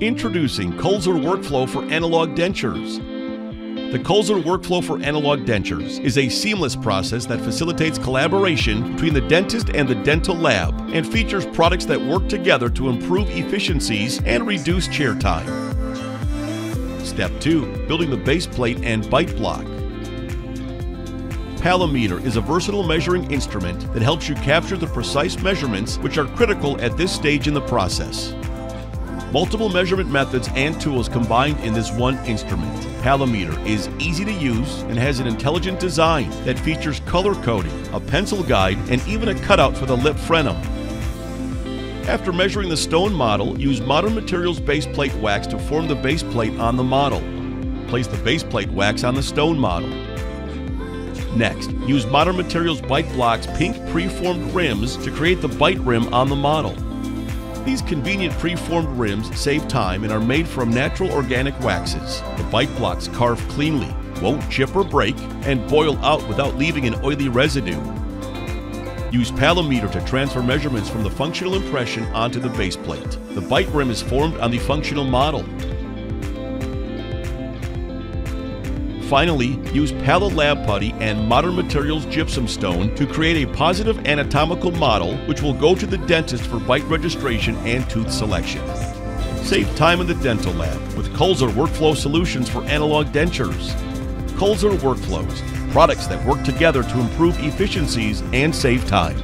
Introducing Kulzer Workflow for Analog Dentures. The Kulzer Workflow for Analog Dentures is a seamless process that facilitates collaboration between the dentist and the dental lab and features products that work together to improve efficiencies and reduce chair time. Step 2 Building the base plate and bite block. PalaMeter is a versatile measuring instrument that helps you capture the precise measurements which are critical at this stage in the process. Multiple measurement methods and tools combined in this one instrument. PalaMeter is easy to use and has an intelligent design that features color coding, a pencil guide, and even a cutout for the lip frenum. After measuring the stone model, use Modern Materials base plate wax to form the base plate on the model. Place the base plate wax on the stone model. Next, use Modern Materials Bite Block's pink preformed rims to create the bite rim on the model. These convenient preformed rims save time and are made from natural organic waxes. The bite blocks carve cleanly, won't chip or break, and boil out without leaving an oily residue. Use PalaMeter to transfer measurements from the functional impression onto the base plate. The bite rim is formed on the functional model. Finally, use Pala Lab Putty and Modern Materials Gypsum Stone to create a positive anatomical model which will go to the dentist for bite registration and tooth selection. Save time in the dental lab with Kulzer Workflow Solutions for Analog Dentures. Kulzer Workflows, products that work together to improve efficiencies and save time.